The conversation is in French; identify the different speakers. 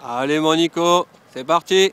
Speaker 1: Allez mon Nico, c'est parti